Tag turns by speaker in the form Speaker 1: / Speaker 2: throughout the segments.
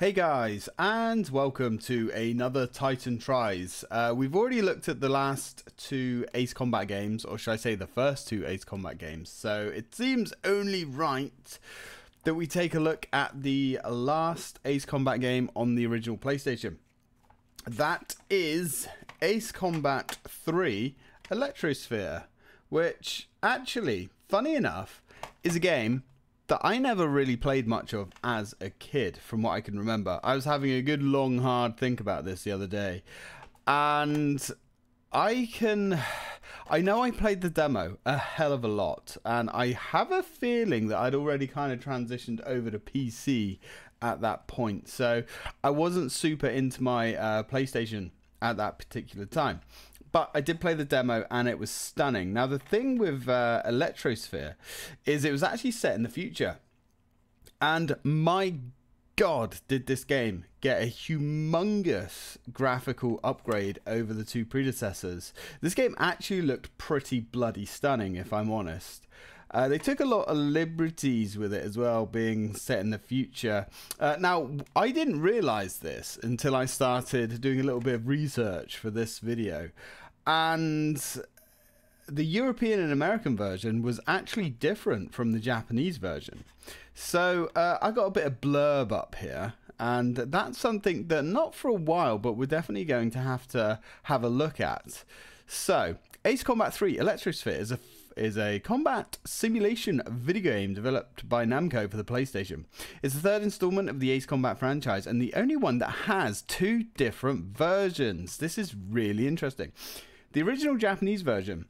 Speaker 1: Hey guys, and welcome to another Tytan Tries. Uh, we've already looked at the last two Ace Combat games, or should I say the first two Ace Combat games, so it seems only right that we take a look at the last Ace Combat game on the original PlayStation. That is Ace Combat 3 Electrosphere, which actually, funny enough, is a game that I never really played much of as a kid, from what I can remember. I was having a good long hard think about this the other day, and I can. I know I played the demo a hell of a lot, and I have a feeling that I'd already kind of transitioned over to PC at that point. So I wasn't super into my uh, PlayStation at that particular time but I did play the demo and it was stunning. Now, the thing with uh, Electrosphere is it was actually set in the future. And my God, did this game get a humongous graphical upgrade over the two predecessors. This game actually looked pretty bloody stunning, if I'm honest. Uh, they took a lot of liberties with it as well, being set in the future. Uh, now, I didn't realize this until I started doing a little bit of research for this video. And the European and American version was actually different from the Japanese version. So uh, I got a bit of blurb up here, and that's something that not for a while, but we're definitely going to have to have a look at. So, Ace Combat 3 Electrosphere is a is a combat simulation video game developed by Namco for the PlayStation. It's the third installment of the Ace Combat franchise and the only one that has two different versions. This is really interesting. The original Japanese version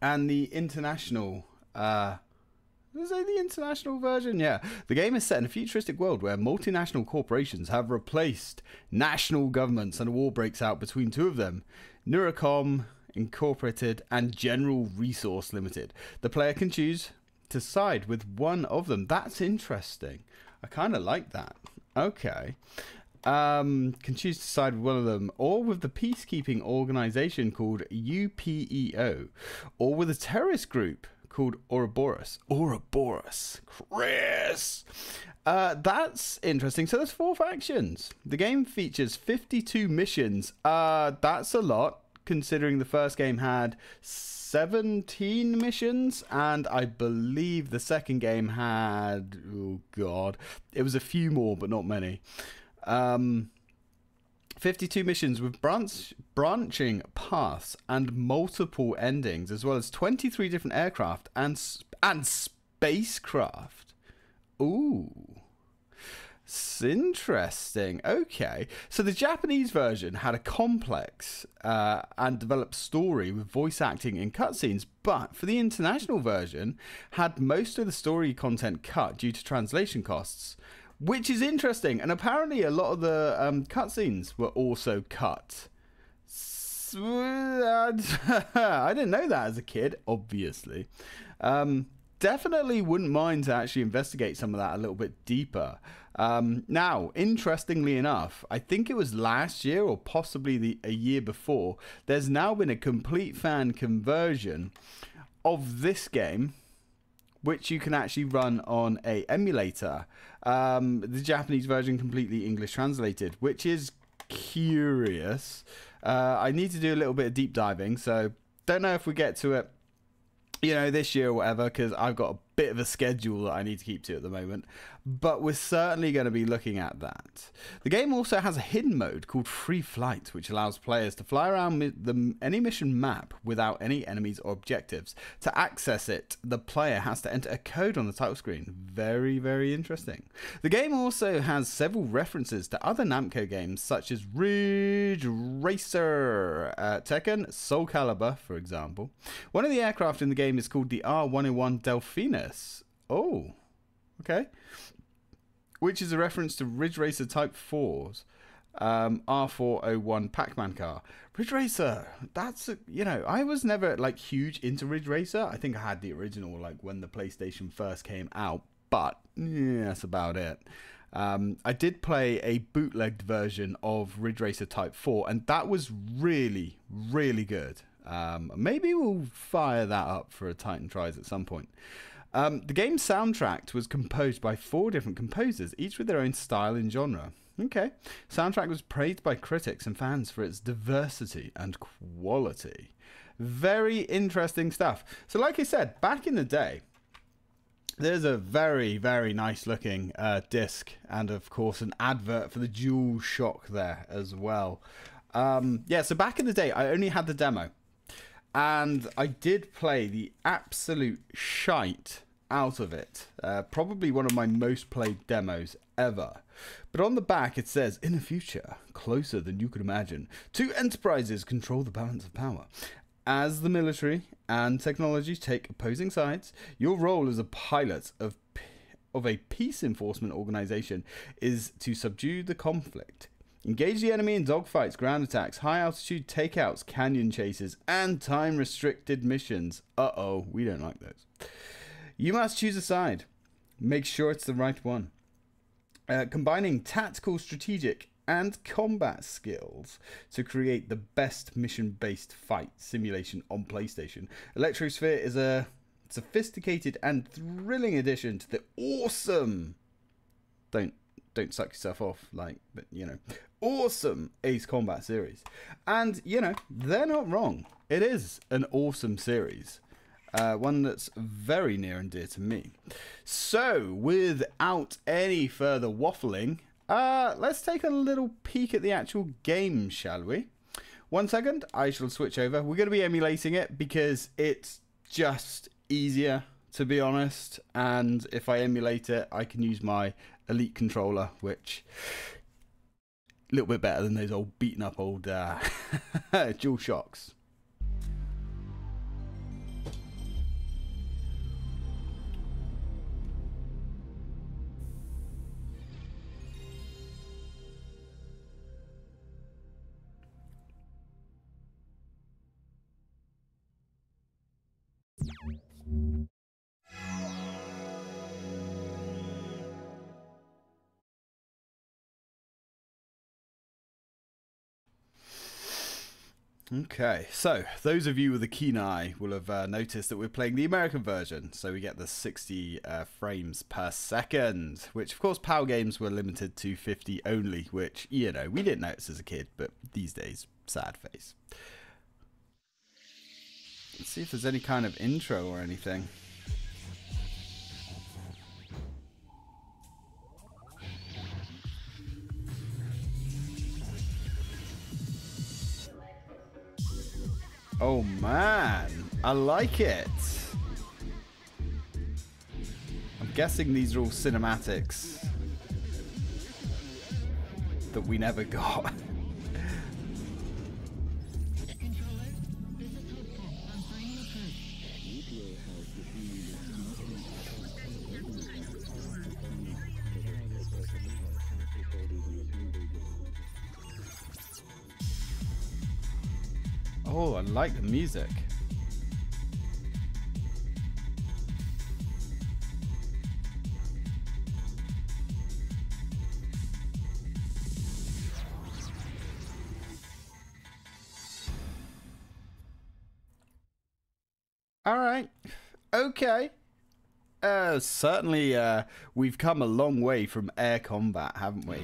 Speaker 1: and the international uh, is it the international version? Yeah. The game is set in a futuristic world where multinational corporations have replaced national governments and a war breaks out between two of them Neurocom Incorporated and General Resource Limited. The player can choose to side with one of them. That's interesting. I kind of like that. Okay. Um, can choose to side with one of them, or with the peacekeeping organization called UPEO, or with a terrorist group called Ouroboros. Ouroboros. Chris! Uh, that's interesting. So there's four factions. The game features 52 missions. Uh, that's a lot considering the first game had 17 missions and I believe the second game had oh god, it was a few more but not many. Um 52 missions with branch, branching paths and multiple endings, as well as 23 different aircraft and and spacecraft. Ooh. It's interesting. Okay. So the Japanese version had a complex uh, and developed story with voice acting in cutscenes, but for the international version, had most of the story content cut due to translation costs, which is interesting. And apparently, a lot of the um, cutscenes were also cut. I didn't know that as a kid, obviously. Um, definitely wouldn't mind to actually investigate some of that a little bit deeper. Um, now, interestingly enough, I think it was last year or possibly the, a year before, there's now been a complete fan conversion of this game which you can actually run on a emulator. Um, the Japanese version completely English translated, which is curious. Uh, I need to do a little bit of deep diving, so don't know if we get to it you know, this year or whatever, because I've got a bit of a schedule that I need to keep to at the moment. But we're certainly going to be looking at that. The game also has a hidden mode called Free Flight, which allows players to fly around the, any mission map without any enemies or objectives. To access it, the player has to enter a code on the title screen. Very, very interesting. The game also has several references to other Namco games, such as Ridge Racer, uh, Tekken, Soul Calibur, for example. One of the aircraft in the game is called the R101 Delphinus. Oh, okay which is a reference to Ridge Racer Type 4's um, R401 Pac-Man car. Ridge Racer, that's you know, I was never like huge into Ridge Racer. I think I had the original like when the PlayStation first came out, but yeah, that's about it. Um, I did play a bootlegged version of Ridge Racer Type 4, and that was really, really good. Um, maybe we'll fire that up for a Tytan Tries at some point. Um, the game's soundtrack was composed by four different composers, each with their own style and genre. Okay. Soundtrack was praised by critics and fans for its diversity and quality. Very interesting stuff. So, like I said, back in the day, there's a very, very nice looking uh, disc, and of course, an advert for the Dual Shock there as well. Um, yeah, so back in the day, I only had the demo, and I did play the absolute shite out of it. Uh, probably one of my most played demos ever. But on the back, it says, In the future, closer than you could imagine, two enterprises control the balance of power. As the military and technology take opposing sides, your role as a pilot of of a peace enforcement organization is to subdue the conflict. Engage the enemy in dogfights, ground attacks, high altitude takeouts, canyon chases, and time restricted missions. Uh oh, we don't like those. You must choose a side. Make sure it's the right one. Uh, combining tactical, strategic, and combat skills to create the best mission based fight simulation on PlayStation. Electrosphere is a sophisticated and thrilling addition to the awesome. Don't don't suck yourself off like but you know awesome ace combat series and you know they're not wrong it is an awesome series uh, one that's very near and dear to me so without any further waffling uh, let's take a little peek at the actual game, shall we? One second, I shall switch over. We're going to be emulating it because it's just easier, to be honest. And if I emulate it, I can use my Elite controller, which a little bit better than those old beaten up old uh, Dual Shocks. Okay, so those of you with a keen eye will have uh, noticed that we're playing the American version, so we get the 60 uh, frames per second, which of course PAL games were limited to 50 only, which, you know, we didn't notice as a kid, but these days, sad face. Let's see if there's any kind of intro or anything. Oh man, I like it. I'm guessing these are all cinematics that we never got. Oh, I like the music. All right. Okay. Uh, certainly, uh, we've come a long way from air combat, haven't we?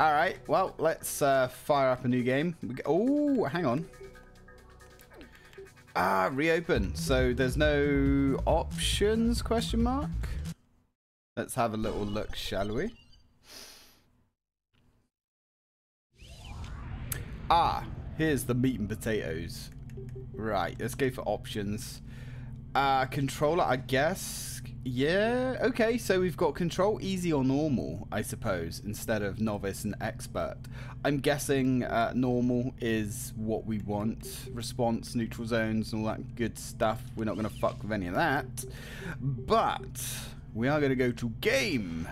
Speaker 1: All right. Well, let's uh, fire up a new game. Oh, hang on. Ah, reopen. So there's no options, question mark? Let's have a little look, shall we? Ah, here's the meat and potatoes. Right, let's go for options. Uh, controller, I guess. Yeah, okay, so we've got control easy or normal, I suppose, instead of novice and expert. I'm guessing uh, normal is what we want. Response, neutral zones, and all that good stuff. We're not going to fuck with any of that. But we are going to go to game.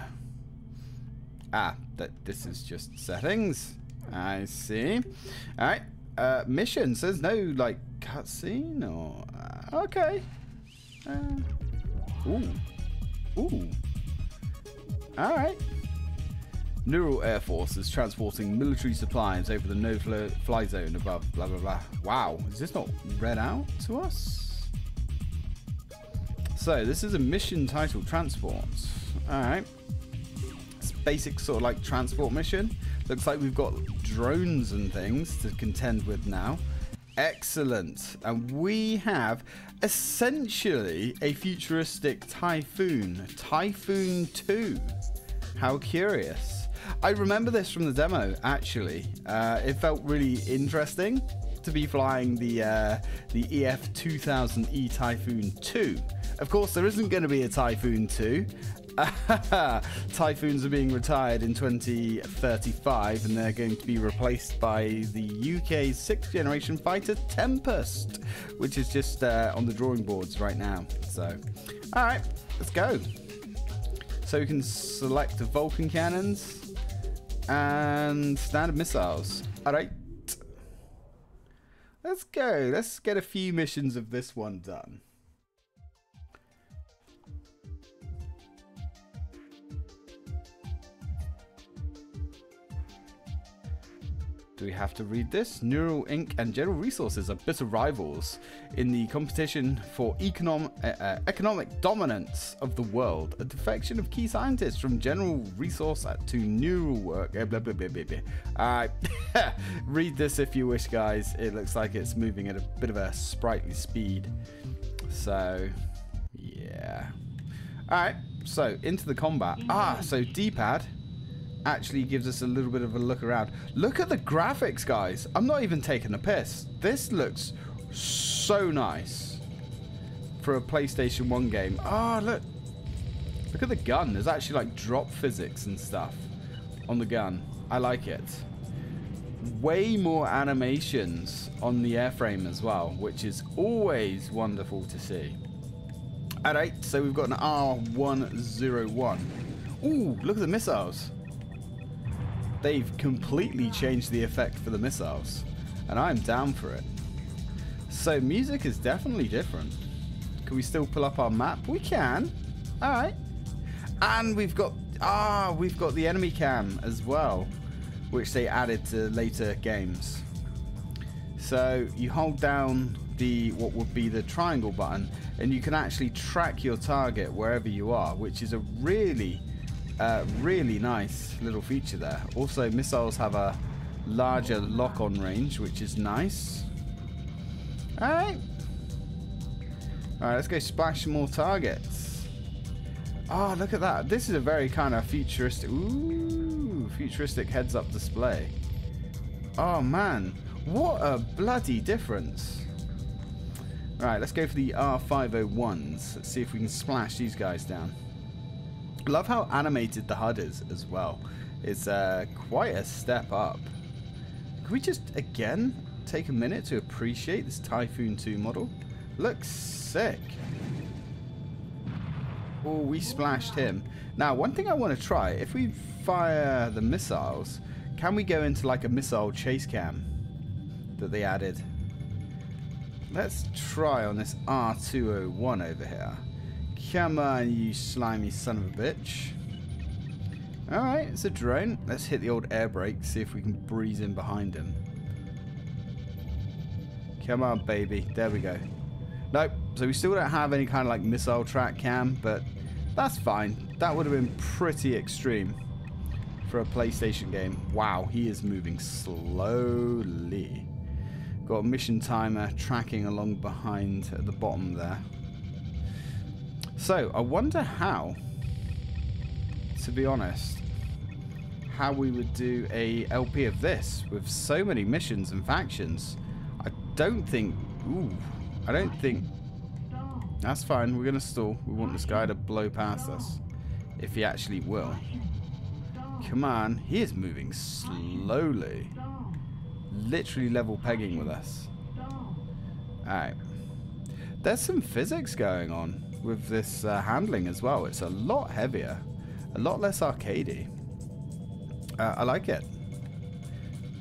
Speaker 1: Ah, that this is just settings. I see. All right. Uh, missions. There's no like cutscene or uh, okay. Ooh. Ooh. Alright. Neural Air Force is transporting military supplies over the no-fly zone above, blah, blah, blah. Wow, is this not read out to us? So this is a mission titled Transports. Alright. It's basic sort of like transport mission. Looks like we've got drones and things to contend with now. Excellent. And we have essentially a futuristic Typhoon. Typhoon 2. How curious. I remember this from the demo, actually. Uh, it felt really interesting to be flying the uh, the EF2000E Typhoon 2. Of course, there isn't going to be a Typhoon 2. Typhoons are being retired in 2035 and they're going to be replaced by the UK's sixth generation fighter Tempest, which is just uh, on the drawing boards right now. So, alright, let's go. So we can select the Vulcan cannons and standard missiles. Alright. Let's go. Let's get a few missions of this one done. Do we have to read this? Neural Inc. and General Resources are bitter rivals in the competition for econom uh, uh, economic dominance of the world. A defection of key scientists from General Resource to Neural Work. Uh, blah, blah, blah, blah, blah. Uh, read this if you wish, guys. It looks like it's moving at a bit of a sprightly speed. So, yeah. Alright, so into the combat. Ah, so D-pad actually gives us a little bit of a look around. Look at the graphics, guys. I'm not even taking a piss. This looks so nice for a PlayStation 1 game. Ah, oh, look. Look at the gun. There's actually like drop physics and stuff on the gun. I like it. Way more animations on the airframe as well, which is always wonderful to see. Alright, so we've got an R101. Ooh, look at the missiles they've completely changed the effect for the missiles, and I'm down for it. So music is definitely different. Can we still pull up our map? We can. All right. And we've got ah, we've got the enemy cam as well, which they added to later games. So you hold down the what would be the triangle button, and you can actually track your target wherever you are, which is a really uh, really nice little feature there. Also, missiles have a larger lock-on range, which is nice. Alright. Alright, let's go splash more targets. Oh, look at that. This is a very kind of futuristic... Ooh, futuristic heads-up display. Oh, man. What a bloody difference. Alright, let's go for the R501s. Let's see if we can splash these guys down. Love how animated the HUD is as well. It's uh, quite a step up. Can we just, again, take a minute to appreciate this Typhoon 2 model? Looks sick. Oh, we splashed him. Now, one thing I want to try, if we fire the missiles, can we go into like a missile chase cam that they added? Let's try on this R201 over here. Come on, you slimy son of a bitch. Alright, it's a drone. Let's hit the old air brake, see if we can breeze in behind him. Come on, baby. There we go. Nope. So we still don't have any kind of like missile track cam, but that's fine. That would have been pretty extreme for a PlayStation game. Wow, he is moving slowly. Got a mission timer tracking along behind at the bottom there. So, I wonder how, to be honest, how we would do a LP of this with so many missions and factions. I don't think, ooh, I don't think, that's fine, we're going to stall. We want this guy to blow past us, if he actually will. Come on, he is moving slowly. Literally level pegging with us. Alright. There's some physics going on with this uh, handling as well. It's a lot heavier, a lot less arcadey. Uh, I like it.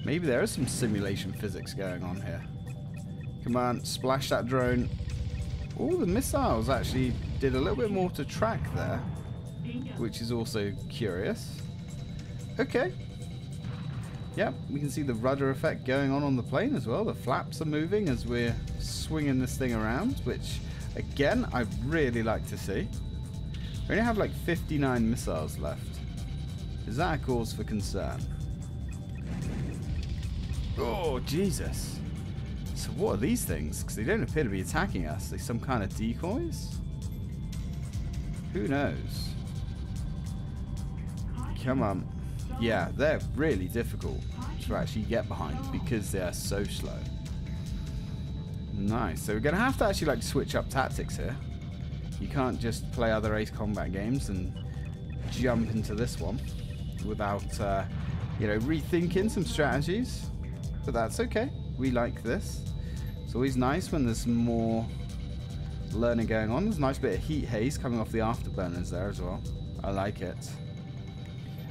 Speaker 1: Maybe there is some simulation physics going on here. Come on, splash that drone. All the missiles actually did a little bit more to track there, which is also curious. Okay. Yep, we can see the rudder effect going on on the plane as well. The flaps are moving as we're swinging this thing around, which Again, I'd really like to see. We only have like 59 missiles left. Is that a cause for concern? Oh, Jesus. So what are these things? Because they don't appear to be attacking us. They some kind of decoys? Who knows? Come on. Yeah, they're really difficult to actually get behind because they are so slow. Nice. So we're going to have to actually like switch up tactics here. You can't just play other Ace Combat games and jump into this one without, uh, you know, rethinking some strategies. But that's okay. We like this. It's always nice when there's more learning going on. There's a nice bit of heat haze coming off the afterburners there as well. I like it.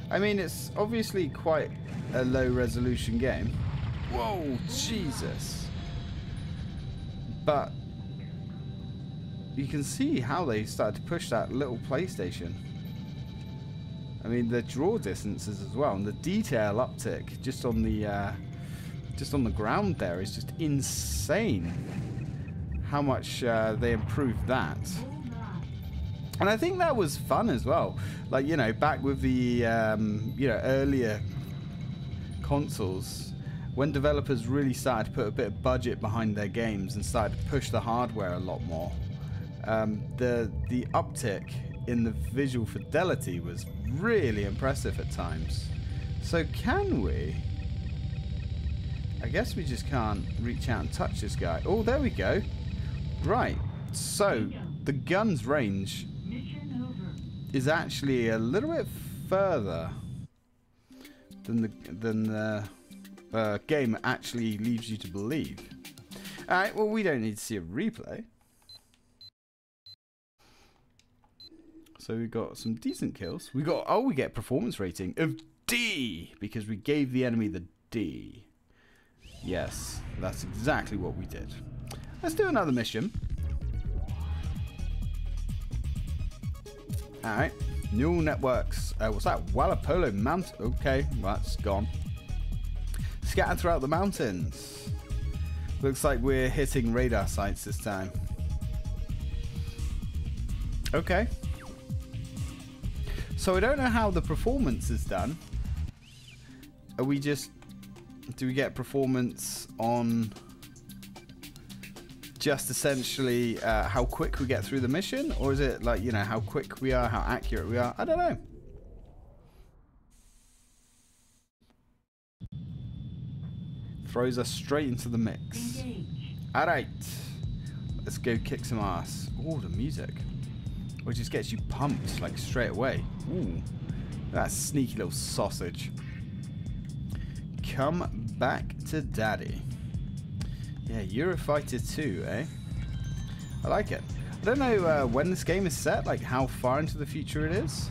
Speaker 1: I mean, it's obviously quite a low resolution game. Whoa, Jesus. But you can see how they started to push that little PlayStation. I mean, the draw distances as well, and the detail uptick just on the uh, just on the ground there is just insane. How much uh, they improved that. And I think that was fun as well. Like, you know, back with the, um, you know, earlier consoles, when developers really started to put a bit of budget behind their games and started to push the hardware a lot more, um, the the uptick in the visual fidelity was really impressive at times. So can we? I guess we just can't reach out and touch this guy. Oh, there we go. Right. So the gun's range is actually a little bit further than the than the uh, game actually leaves you to believe. All right. Well, we don't need to see a replay. So we got some decent kills. We got oh, we get performance rating of D because we gave the enemy the D. Yes, that's exactly what we did. Let's do another mission. Alright. Neural networks. Uh, what's that? Wallapolo Mount. Okay, that's gone. Scattered throughout the mountains. Looks like we're hitting radar sites this time. Okay. So I don't know how the performance is done. Are we just... Do we get performance on just essentially uh, how quick we get through the mission? Or is it like, you know, how quick we are, how accurate we are? I don't know. Throws us straight into the mix. Alright. Let's go kick some ass. Oh, the music. Which just gets you pumped, like, straight away. Ooh. That sneaky little sausage. Come back to daddy. Yeah, Eurofighter 2, eh? I like it. I don't know uh, when this game is set, like how far into the future it is.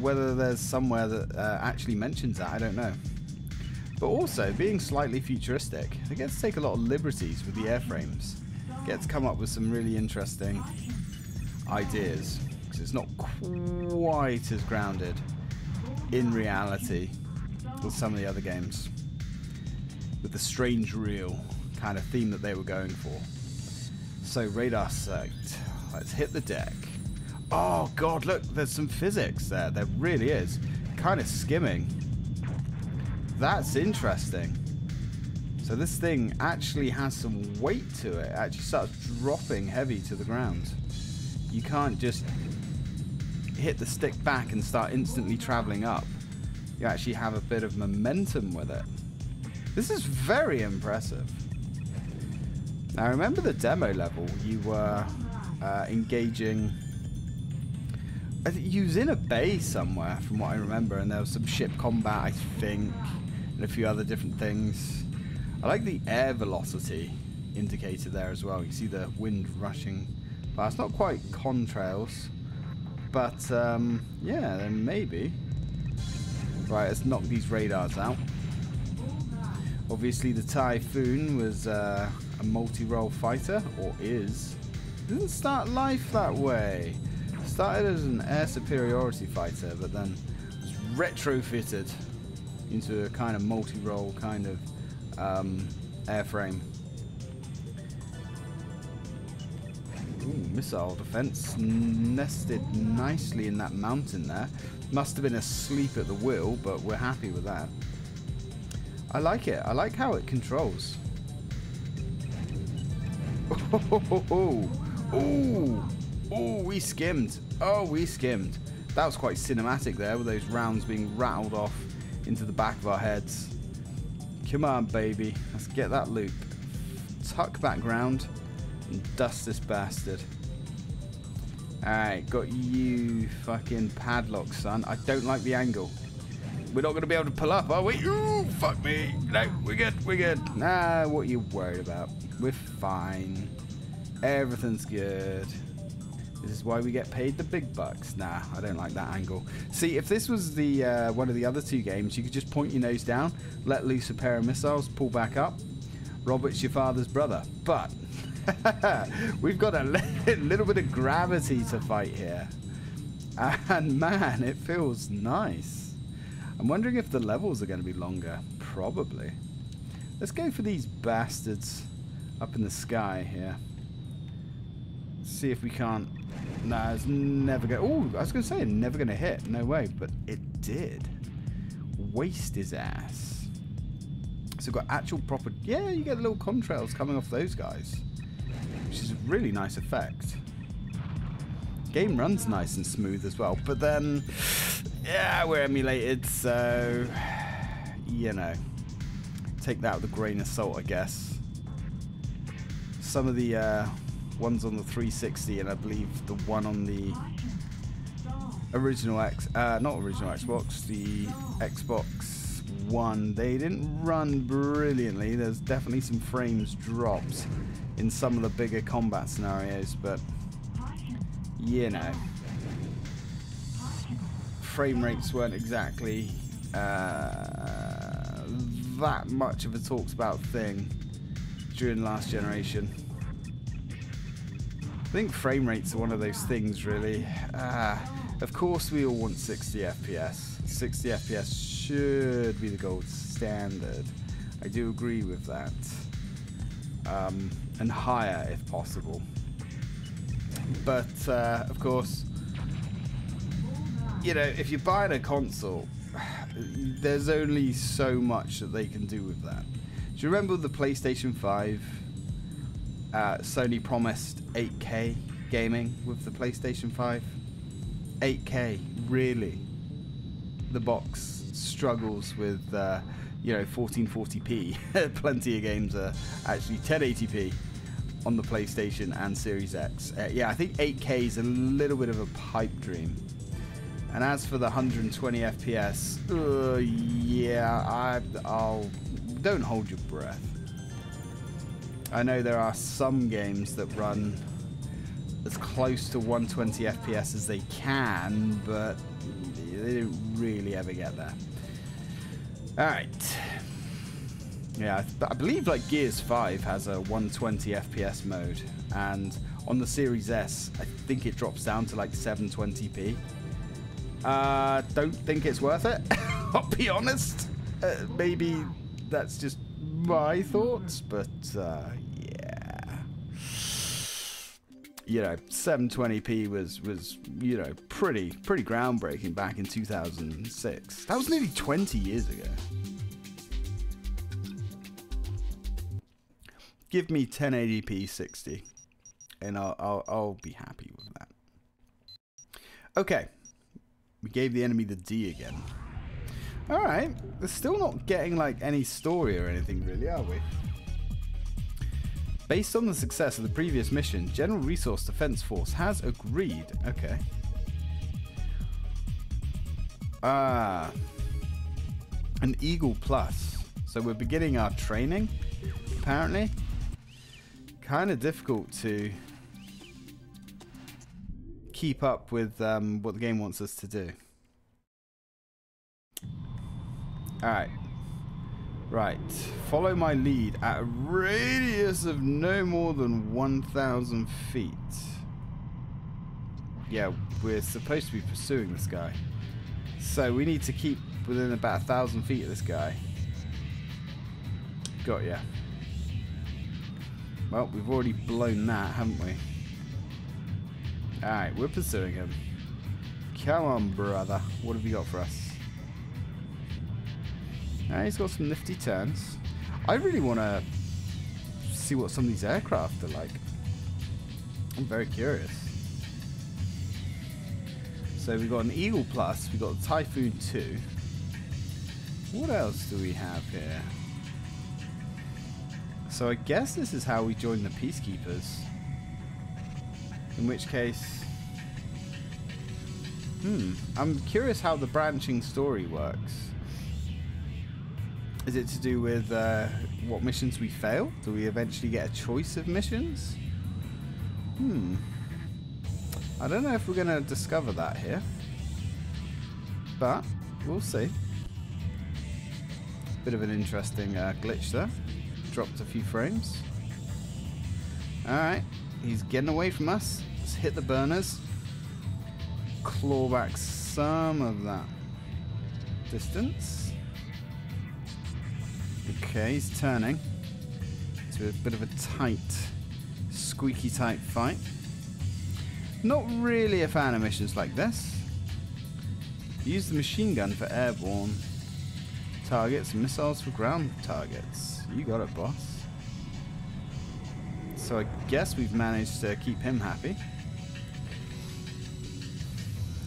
Speaker 1: Whether there's somewhere that uh, actually mentions that, I don't know. But also, being slightly futuristic, they get to take a lot of liberties with the airframes. Get to come up with some really interesting ideas. Because it's not quite as grounded in reality with some of the other games with the strange real kind of theme that they were going for. So radar sight. Let's hit the deck. Oh god, look, there's some physics there. There really is. Kind of skimming. That's interesting. So this thing actually has some weight to it. it. Actually starts dropping heavy to the ground. You can't just hit the stick back and start instantly traveling up. You actually have a bit of momentum with it. This is very impressive. Now remember the demo level, you were uh, engaging... You was in a bay somewhere from what I remember and there was some ship combat I think and a few other different things. I like the air velocity indicator there as well. You see the wind rushing past. Not quite contrails, but um, yeah, then maybe. Right, let's knock these radars out. Obviously the Typhoon was uh, a multi-role fighter, or is. Didn't start life that way. Started as an air superiority fighter, but then was retrofitted into a kind of multi-role kind of um, airframe. missile defense nested nicely in that mountain there. Must have been asleep at the wheel, but we're happy with that. I like it. I like how it controls. Oh, oh, oh, we skimmed. Oh, we skimmed. That was quite cinematic there with those rounds being rattled off into the back of our heads. Come on, baby. Let's get that loop. Tuck background and dust this bastard. Alright, got you fucking padlock, son. I don't like the angle. We're not going to be able to pull up, are we? Ooh, fuck me. No, we're good, we're good. Nah, what are you worried about? We're fine. Everything's good. This is why we get paid the big bucks. Nah, I don't like that angle. See, if this was the uh, one of the other two games, you could just point your nose down, let loose a pair of missiles, pull back up. Robert's your father's brother. But We've got a little bit of gravity to fight here. And man, it feels nice. I'm wondering if the levels are going to be longer. Probably. Let's go for these bastards up in the sky here. See if we can't... Nah, it's never going to... Oh, I was going to say, never going to hit. No way, but it did. Waste his ass. So we've got actual proper... Yeah, you get little contrails coming off those guys which is a really nice effect. Game runs nice and smooth as well, but then, yeah, we're emulated, so, you know, take that with a grain of salt, I guess. Some of the uh, ones on the 360, and I believe the one on the original X, uh, not original Xbox, the Xbox One, they didn't run brilliantly. There's definitely some frames drops in some of the bigger combat scenarios, but you know, frame rates weren't exactly uh, that much of a talked about thing during last generation. I think frame rates are one of those things, really. Uh, of course, we all want 60 FPS. 60 FPS should be the gold standard. I do agree with that. Um, and higher if possible. But uh, of course, you know, if you're buying a console, there's only so much that they can do with that. Do you remember the PlayStation 5? Uh, Sony promised 8K gaming with the PlayStation 5. 8K, really? The box struggles with uh, you know 1440p. Plenty of games are actually 1080p on the PlayStation and Series X. Uh, yeah, I think 8K is a little bit of a pipe dream. And as for the 120 FPS, uh, yeah, I, I'll don't hold your breath. I know there are some games that run as close to 120 FPS as they can, but they don't really ever get there. Alright. Yeah, I, believe like Gears 5 has a 120 FPS mode, and on the Series S, I think it drops down to like 720p. Uh, don't think it's worth it. I'll be honest. Uh, maybe that's just my thoughts, but uh, yeah. You know, 720p was was you know pretty pretty groundbreaking back in 2006. That was nearly 20 years ago. give me 1080p 60 and I'll, I'll, I'll be happy with that. Okay. We gave the enemy the D again. Alright. We're still not getting like any story or anything really, are we? Based on the success of the previous mission, General Resource Defense Force has agreed. Okay. Ah. An Eagle Plus. So we're beginning our training, apparently kind of difficult to keep up with um, what the game wants us to do. Alright. Right. Follow my lead at a radius of no more than 1,000 feet. Yeah, we're supposed to be pursuing this guy. So we need to keep within about a thousand feet of this guy. Got ya. Well, we've already blown that, haven't we? Alright, we're pursuing him. Come on, brother. What have you got for us? He's got some nifty turns. I really want to see what some of these aircraft are like. I'm very curious. So we've got an Eagle Plus, we've got a Typhoon 2. What else do we have here? So I guess this is how we join the Peacekeepers. In which case... Hmm, I'm curious how the branching story works. Is it to do with uh, what missions we fail? Do we eventually get a choice of missions? Hmm. I don't know if we're going to discover that here. But, we'll see. Bit of an interesting uh, glitch there. Dropped a few frames. Alright, he's getting away from us. Let's hit the burners. Claw back some of that distance. Okay, he's turning. To a bit of a tight, squeaky tight fight. Not really a fan of missions like this. Use the machine gun for airborne targets, missiles for ground targets. You got it, boss. So I guess we've managed to keep him happy.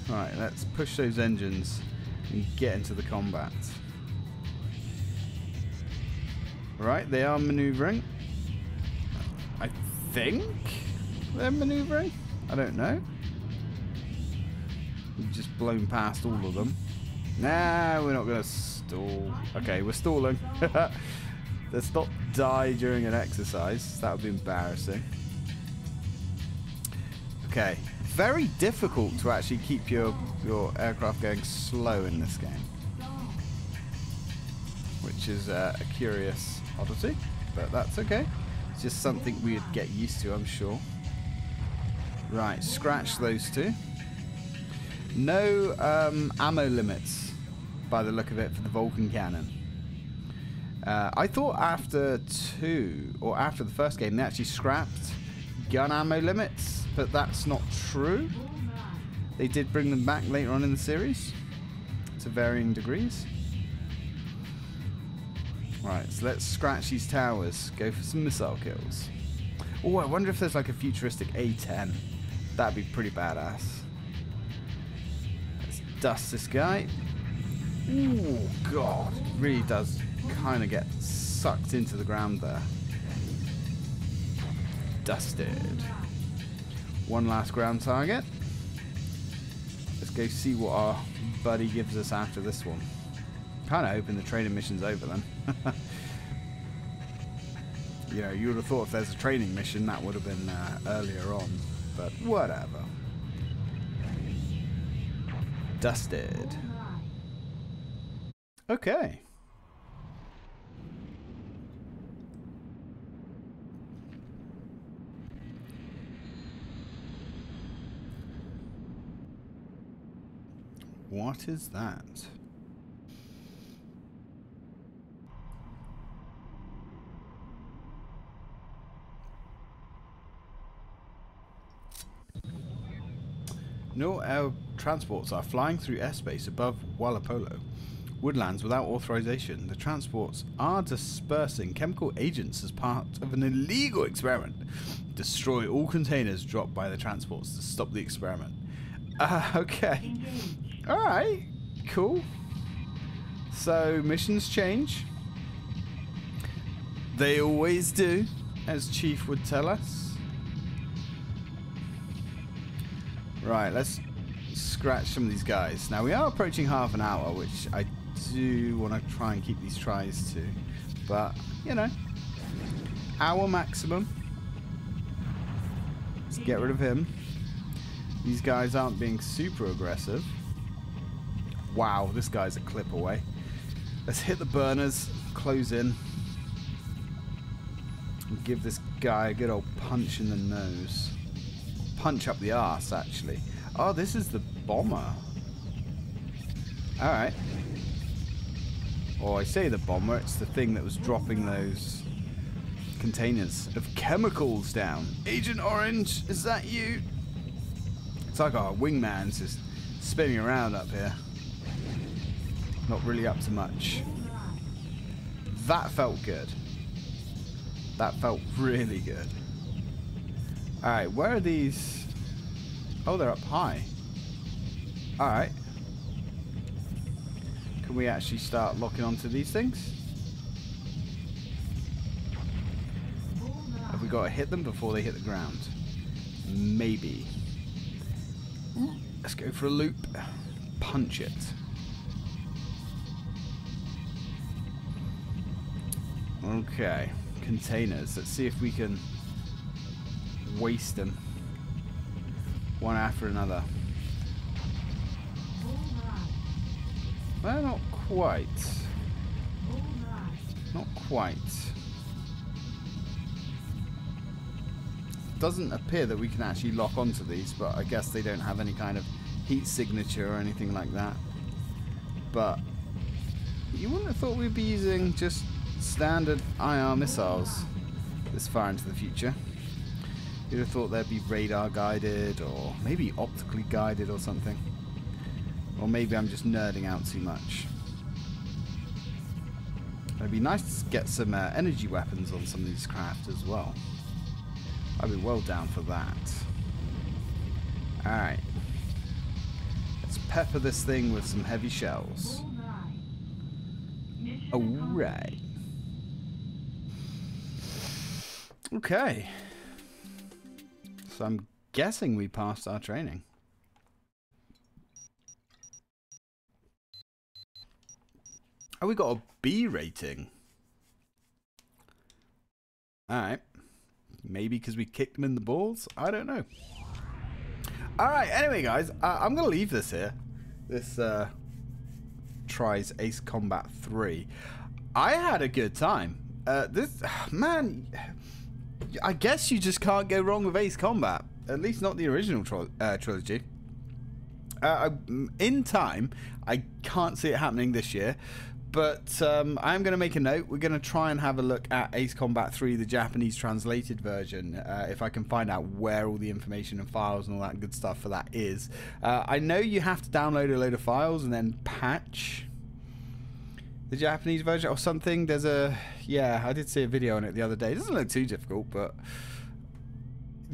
Speaker 1: Alright, let's push those engines and get into the combat. Right, they are maneuvering. I think they're maneuvering. I don't know. We've just blown past all of them. Nah, we're not going to stall. Okay, we're stalling. Let's not die during an exercise. That would be embarrassing. Okay, very difficult to actually keep your, your aircraft going slow in this game. Which is uh, a curious oddity, but that's okay. It's just something we'd get used to, I'm sure. Right, scratch those two. No um, ammo limits, by the look of it, for the Vulcan cannon. Uh, I thought after two, or after the first game, they actually scrapped gun ammo limits, but that's not true. They did bring them back later on in the series, to varying degrees. Right, so let's scratch these towers, go for some missile kills. Oh, I wonder if there's like a futuristic A-10. That'd be pretty badass. Let's dust this guy. Oh, God. Really does kind of get sucked into the ground there. Dusted. One last ground target. Let's go see what our buddy gives us after this one. Kind of hoping the training mission's over then. you know, you would have thought if there's a training mission, that would have been uh, earlier on but whatever. Dusted. Okay. What is that? No air transports are flying through airspace above Wallapolo. Woodlands without authorization. The transports are dispersing chemical agents as part of an illegal experiment. Destroy all containers dropped by the transports to stop the experiment. Uh, okay. Alright. Cool. So, missions change. They always do, as Chief would tell us. Right, let's scratch some of these guys. Now, we are approaching half an hour, which I do want to try and keep these tries to. But, you know, hour maximum. Let's get rid of him. These guys aren't being super aggressive. Wow, this guy's a clip away. Let's hit the burners, close in. And give this guy a good old punch in the nose punch up the ass, actually. Oh, this is the bomber. Alright. Or oh, I say the bomber, it's the thing that was dropping those containers of chemicals down. Agent Orange, is that you? It's like our wingman's just spinning around up here. Not really up to much. That felt good. That felt really good. Alright, where are these? Oh, they're up high. Alright. Can we actually start locking onto these things? Have we got to hit them before they hit the ground? Maybe. Let's go for a loop. Punch it. Okay. Containers. Let's see if we can waste them. One after another. Well, not quite. Not quite. Doesn't appear that we can actually lock onto these, but I guess they don't have any kind of heat signature or anything like that. But you wouldn't have thought we'd be using just standard IR missiles this far into the future. You'd have thought they'd be radar guided or maybe optically guided or something. Or maybe I'm just nerding out too much. It'd be nice to get some uh, energy weapons on some of these craft as well. I'd be well down for that. Alright. Let's pepper this thing with some heavy shells. Alright. Okay. So I'm guessing we passed our training. Oh, we got a B rating. Alright. Maybe because we kicked him in the balls? I don't know. Alright, anyway, guys, uh, I'm going to leave this here. This uh, tries Ace Combat 3. I had a good time. Uh, this, man, I guess you just can't go wrong with Ace Combat. At least not the original uh, trilogy. Uh, in time, I can't see it happening this year, but um, I'm going to make a note. We're going to try and have a look at Ace Combat 3, the Japanese translated version, uh, if I can find out where all the information and files and all that good stuff for that is. Uh, I know you have to download a load of files and then patch the Japanese version or something. There's a yeah, I did see a video on it the other day. It doesn't look too difficult, but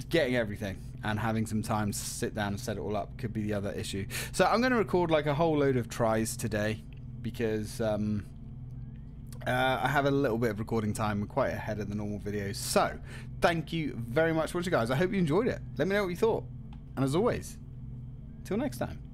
Speaker 1: getting everything and having some time to sit down and set it all up could be the other issue. So I'm going to record like a whole load of tries today because um, uh, I have a little bit of recording time quite ahead of the normal videos. So, thank you very much for watching, guys. I hope you enjoyed it. Let me know what you thought. And as always, till next time.